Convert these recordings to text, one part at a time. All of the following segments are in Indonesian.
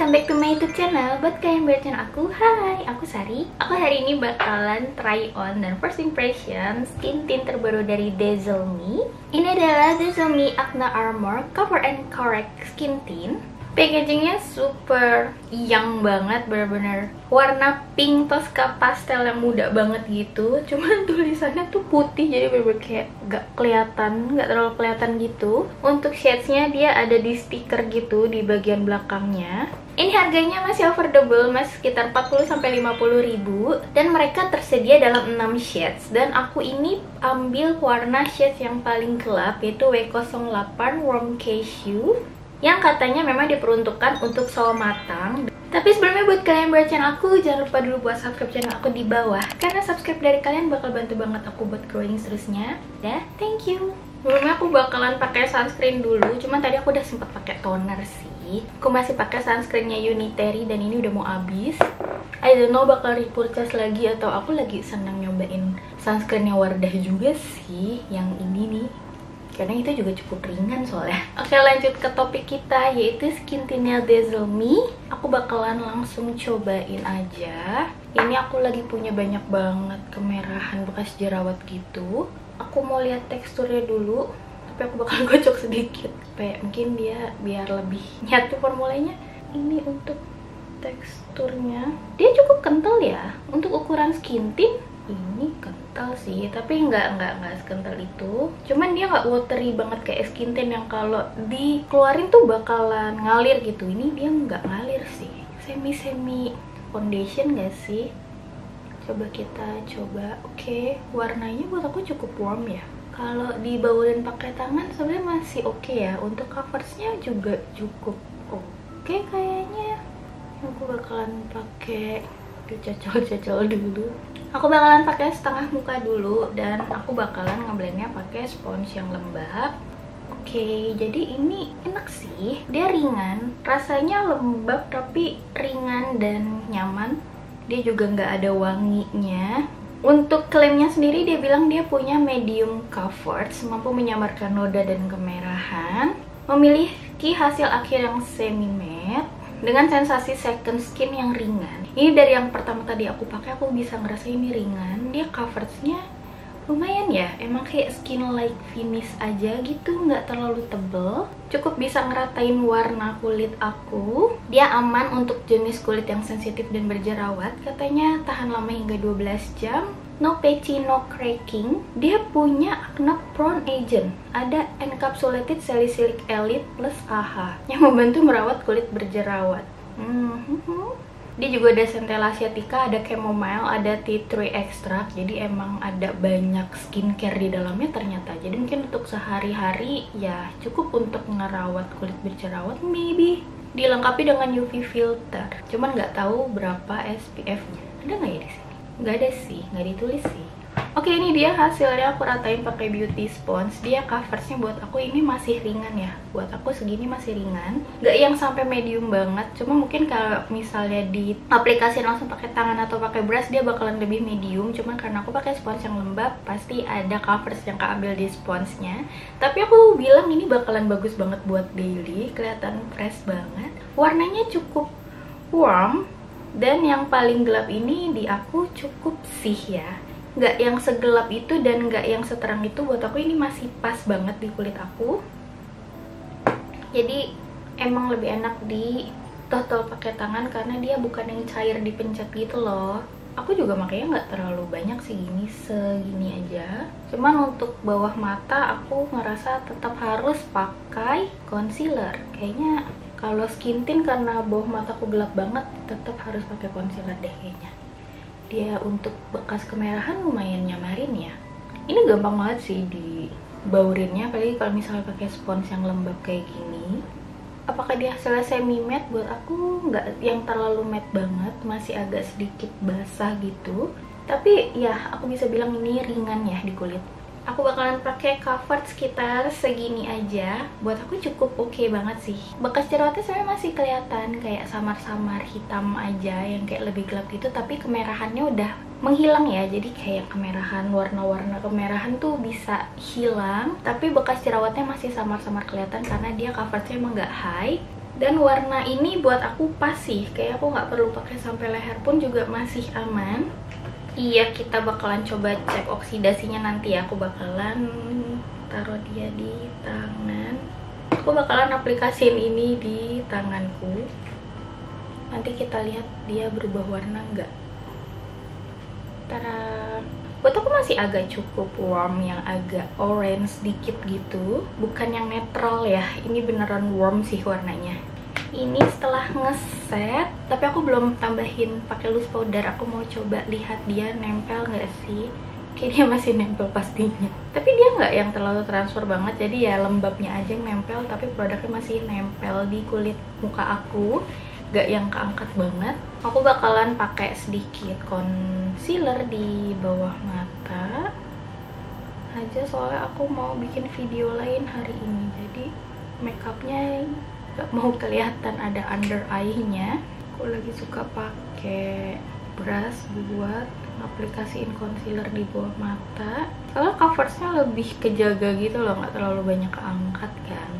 welcome back to my youtube channel Buat kalian channel aku, hai, aku Sari Aku hari ini bakalan try on dan first impression skin tint terbaru dari Dazzle Me Ini adalah Dazzle Me Acne Armor Cover and Correct Skin Tint Packagingnya super young banget, bener-bener warna pink Tosca pastel yang muda banget gitu. Cuman tulisannya tuh putih, jadi bener-bener kayak gak kelihatan, gak terlalu kelihatan gitu. Untuk shadesnya dia ada di stiker gitu di bagian belakangnya. Ini harganya masih affordable, masih sekitar 40-50 ribu. Dan mereka tersedia dalam 6 shades. Dan aku ini ambil warna shades yang paling gelap Yaitu W08 Warm Cashew yang katanya memang diperuntukkan untuk sawo matang. Tapi sebelumnya buat kalian yang baru channel aku, jangan lupa dulu buat subscribe channel aku di bawah. Karena subscribe dari kalian bakal bantu banget aku buat growing terusnya. Ya, thank you. Sebelumnya aku bakalan pakai sunscreen dulu, cuman tadi aku udah sempet pakai toner sih. Aku masih pakai sunscreennya Unitary dan ini udah mau habis. I don't know bakal repurchase lagi atau aku lagi senang nyobain sunscreennya Wardah juga sih, yang ini nih karena itu juga cukup ringan soalnya. Oke lanjut ke topik kita yaitu skin tintnya Dazzle Me aku bakalan langsung cobain aja. Ini aku lagi punya banyak banget kemerahan bekas jerawat gitu. Aku mau lihat teksturnya dulu tapi aku bakal gocok sedikit. Kayak mungkin dia biar lebih nyatu formulanya. Ini untuk teksturnya. Dia cukup kental ya untuk ukuran skin tint ini kental sih tapi nggak nggak nggak sekental itu. Cuman dia nggak watery banget kayak skin tint yang kalau dikeluarin tuh bakalan ngalir gitu. Ini dia nggak ngalir sih. Semi semi foundation gak sih? Coba kita coba. Oke okay. warnanya buat aku cukup warm ya. Kalau dibaulin pakai tangan sebenarnya masih oke okay ya. Untuk coversnya juga cukup oke okay kayaknya. Aku bakalan pakai dicocol-cocol dulu aku bakalan pakai setengah muka dulu dan aku bakalan ngeblendnya pakai spons yang lembab Oke, okay, jadi ini enak sih. Dia ringan, rasanya lembab tapi ringan dan nyaman. Dia juga nggak ada wanginya. Untuk klaimnya sendiri dia bilang dia punya medium coverage, mampu menyamarkan noda dan kemerahan, memiliki hasil akhir yang semi matte, dengan sensasi second skin yang ringan. Ini dari yang pertama tadi aku pakai aku bisa ngerasa ini ringan. Dia coveragenya lumayan ya emang kayak skin like finish aja gitu nggak terlalu tebel cukup bisa ngeratain warna kulit aku dia aman untuk jenis kulit yang sensitif dan berjerawat katanya tahan lama hingga 12 jam no patchy, no cracking. Dia punya acne prone agent. Ada encapsulated salicylic elite plus AHA yang membantu merawat kulit berjerawat. Hmm, hmm, hmm. Dia juga ada centella asiatica, ada chamomile, ada tea tree extract. Jadi emang ada banyak skincare di dalamnya ternyata. Jadi mungkin untuk sehari-hari ya cukup untuk merawat kulit berjerawat maybe. Dilengkapi dengan UV filter. Cuman nggak tahu berapa SPF-nya. Ada nggak ya di sini? nggak ada sih nggak ditulis sih Oke ini dia hasilnya. Aku ratain pakai beauty sponge. Dia coversnya buat aku ini masih ringan ya. Buat aku segini masih ringan. Gak yang sampai medium banget. Cuma mungkin kalau misalnya di aplikasi langsung pakai tangan atau pakai brush Dia bakalan lebih medium. Cuma karena aku pakai sponge yang lembab Pasti ada covers yang keambil di sponsnya Tapi aku bilang ini bakalan bagus banget buat daily. Kelihatan fresh banget. Warnanya cukup warm. Dan yang paling gelap ini di aku cukup sih ya nggak yang segelap itu dan nggak yang seterang itu buat aku ini masih pas banget di kulit aku. Jadi emang lebih enak di total pakai tangan karena dia bukan yang cair dipencet gitu loh. Aku juga makanya nggak terlalu banyak sih gini segini aja. Cuman untuk bawah mata aku ngerasa tetap harus pakai concealer. Kayaknya kalau skin tint karena bawah mataku gelap banget tetap harus pakai concealer deh kayaknya dia untuk bekas kemerahan lumayan nyamarin ya. Ini gampang banget sih di baurinnya apalagi kalau misalnya pakai spons yang lembab kayak gini. Apakah dia hasilnya semi matte buat aku nggak yang terlalu matte banget masih agak sedikit basah gitu. Tapi ya aku bisa bilang ini ringan ya di kulit aku bakalan pakai cover sekitar segini aja. Buat aku cukup oke okay banget sih. Bekas jerawatnya sebenarnya masih kelihatan kayak samar-samar hitam aja yang kayak lebih gelap gitu tapi kemerahannya udah menghilang ya. Jadi kayak kemerahan warna-warna kemerahan tuh bisa hilang. Tapi bekas jerawatnya masih samar-samar kelihatan karena dia covernya emang gak high dan warna ini buat aku pas sih. Kayak aku nggak perlu pakai sampai leher pun juga masih aman. Iya kita bakalan coba cek oksidasinya nanti ya. Aku bakalan taruh dia di tangan. Aku bakalan aplikasiin ini di tanganku. Nanti kita lihat dia berubah warna nggak. Tara buat aku masih agak cukup warm yang agak orange sedikit gitu. Bukan yang netral ya ini beneran warm sih warnanya. Ini setelah ngeset tapi aku belum tambahin pakai loose powder. Aku mau coba lihat dia nempel nggak sih? Kayak dia masih nempel pastinya. Tapi dia nggak yang terlalu transfer banget jadi ya lembabnya aja yang nempel tapi produknya masih nempel di kulit muka aku gak yang keangkat banget aku bakalan pakai sedikit concealer di bawah mata aja soalnya aku mau bikin video lain hari ini. Jadi makeupnya gak mau kelihatan ada under eye nya aku lagi suka pakai brush buat aplikasiin concealer di bawah mata. Kalau coveragenya lebih kejaga gitu loh nggak terlalu banyak keangkat kan.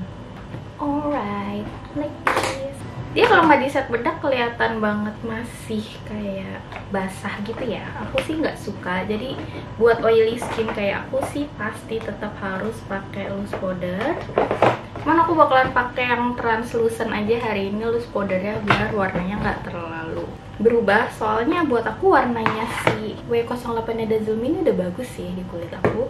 Alright this dia kalau nggak di set bedak kelihatan banget masih kayak basah gitu ya. Aku sih nggak suka. Jadi buat oily skin kayak aku sih pasti tetap harus pakai loose powder. Cuman aku bakalan pakai yang translucent aja hari ini. Loose powdernya biar warnanya nggak terlalu berubah. Soalnya buat aku warnanya si W08 Dazzle ini udah bagus sih di kulit aku.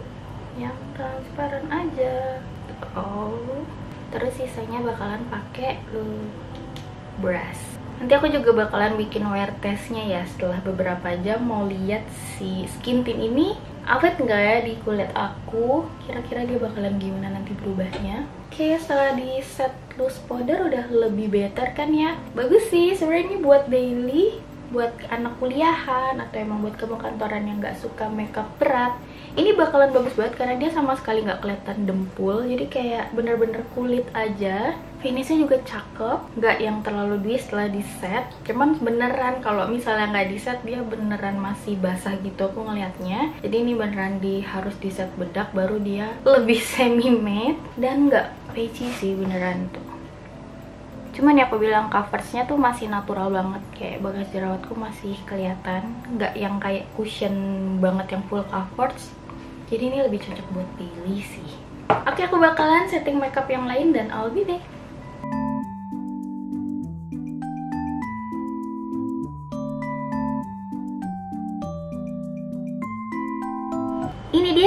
Yang transparan aja. Oh terus sisanya bakalan pakai brush nanti aku juga bakalan bikin wear testnya ya setelah beberapa jam mau lihat si skin tint ini. Awet nggak ya di kulit aku? Kira-kira dia bakalan gimana nanti berubahnya? Oke setelah di set loose powder udah lebih better kan ya? Bagus sih sebenarnya ini buat daily buat anak kuliahan atau emang buat kamu kantoran yang nggak suka makeup berat. Ini bakalan bagus banget karena dia sama sekali nggak kelihatan dempul jadi kayak bener-bener kulit aja finishnya juga cakep nggak yang terlalu dui setelah di set cuman beneran kalau misalnya nggak di set dia beneran masih basah gitu aku ngelihatnya jadi ini beneran di harus di set bedak baru dia lebih semi matte dan nggak peachy sih beneran tuh. Cuman ya aku bilang coveragenya tuh masih natural banget. Kayak bekas jerawatku masih kelihatan. Nggak yang kayak cushion banget yang full coverage jadi ini lebih cocok buat daily sih. Oke aku bakalan setting makeup yang lain dan I'll be back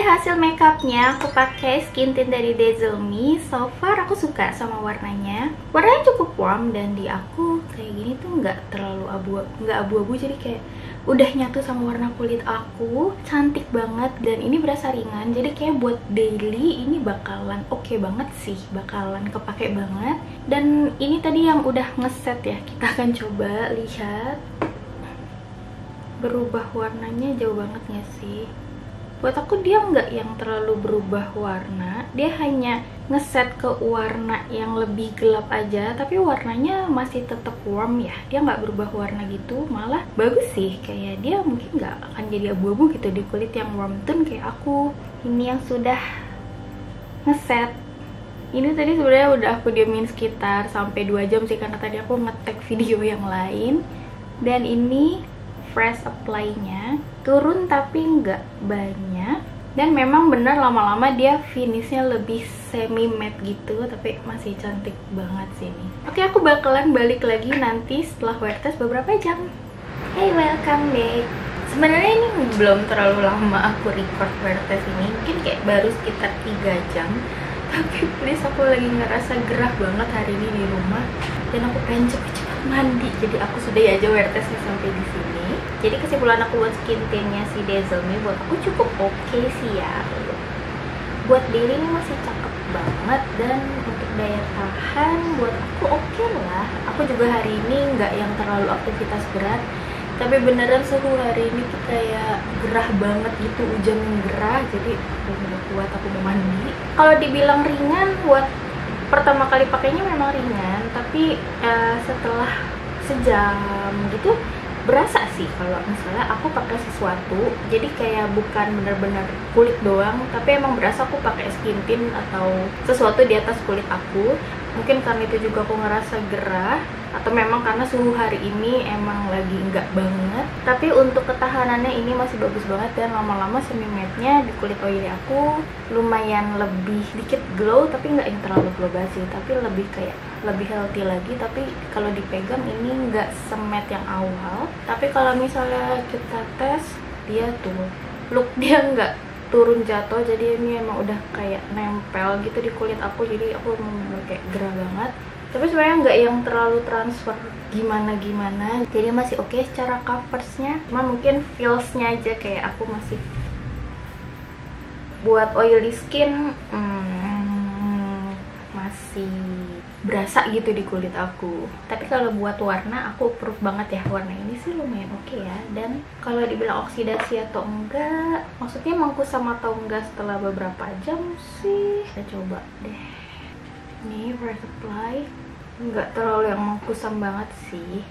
hasil makeupnya aku pakai skin tint dari Me. So far aku suka sama warnanya. Warnanya cukup warm dan di aku kayak gini tuh nggak terlalu abu nggak abu-abu. Jadi kayak udah nyatu sama warna kulit aku. Cantik banget dan ini berasa ringan. Jadi kayak buat daily ini bakalan oke okay banget sih. Bakalan kepake banget. Dan ini tadi yang udah ngeset ya. Kita akan coba lihat. Berubah warnanya jauh banget gak sih buat aku dia nggak yang terlalu berubah warna. Dia hanya ngeset ke warna yang lebih gelap aja tapi warnanya masih tetap warm ya. Dia nggak berubah warna gitu malah bagus sih. Kayak dia mungkin nggak akan jadi abu-abu gitu di kulit yang warm tone kayak aku. Ini yang sudah ngeset. Ini tadi sebenarnya udah aku diamin sekitar sampai 2 jam sih karena tadi aku ngetek video yang lain. Dan ini fresh apply-nya turun tapi nggak banyak. Dan memang benar lama-lama dia finishnya lebih semi matte gitu tapi masih cantik banget sih ini. Oke aku bakalan balik lagi nanti setelah wear test beberapa jam. Hey welcome back. Sebenarnya ini belum terlalu lama aku record wear test ini. Mungkin kayak baru sekitar 3 jam. Tapi please aku lagi ngerasa gerah banget hari ini di rumah. Dan aku pengen cepet-cepet mandi. Jadi aku sudah aja wear testnya sampai di sini jadi kesimpulan aku buat skin tintnya si Dazzle Me buat aku cukup oke okay sih ya. Buat daily ini masih cakep banget dan untuk daya tahan buat aku oke okay lah. Aku juga hari ini nggak yang terlalu aktivitas berat tapi beneran suhu hari ini tuh kayak gerah banget gitu hujan gerah jadi bener kuat aku mau mandi. Kalau dibilang ringan buat pertama kali pakainya memang ringan tapi uh, setelah sejam gitu berasa sih kalau misalnya aku pakai sesuatu jadi kayak bukan bener-bener kulit doang tapi emang berasa aku pakai skin tint atau sesuatu di atas kulit aku mungkin karena itu juga aku ngerasa gerah atau memang karena suhu hari ini emang lagi enggak banget. Tapi untuk ketahanannya ini masih bagus banget dan lama-lama semi matte-nya di kulit oily aku lumayan lebih sedikit glow tapi nggak yang terlalu glow sih. Tapi lebih kayak lebih healthy lagi. Tapi kalau dipegang ini nggak semet yang awal. Tapi kalau misalnya kita tes dia tuh look dia nggak turun jatuh jadi ini emang udah kayak nempel gitu di kulit aku jadi aku mau kayak gerah banget. Tapi sebenarnya nggak yang terlalu transfer gimana gimana jadi masih oke okay secara coversnya cuma mungkin feelsnya aja kayak aku masih buat oily skin hmm, masih berasa gitu di kulit aku. Tapi kalau buat warna aku proof banget ya. Warna ini sih lumayan oke okay ya. Dan kalau dibilang oksidasi atau enggak maksudnya mengkusam atau enggak setelah beberapa jam sih saya coba deh. Ini resupply nggak terlalu yang mengkusam banget sih.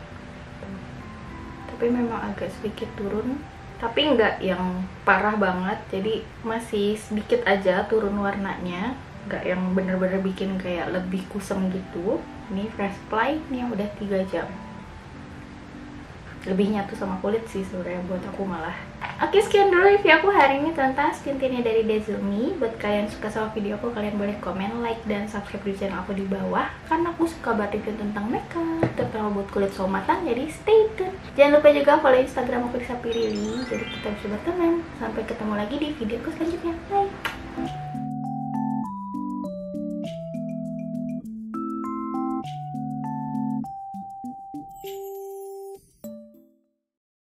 Tapi memang agak sedikit turun. Tapi nggak yang parah banget. Jadi masih sedikit aja turun warnanya nggak yang bener-bener bikin kayak lebih kusam gitu ini fresh fly ini yang udah 3 jam. Lebih nyatu sama kulit sih sebenarnya buat aku malah. Oke sekian dulu review aku hari ini tentang skin tintnya dari Dezumi. Buat kalian suka sama video aku kalian boleh komen, like, dan subscribe di channel aku di bawah. Karena aku suka banget tentang makeup Terutama buat kulit somatan jadi stay tune. Jangan lupa juga follow instagram aku di Sapirili Jadi kita bisa berteman. Sampai ketemu lagi di video aku selanjutnya. Bye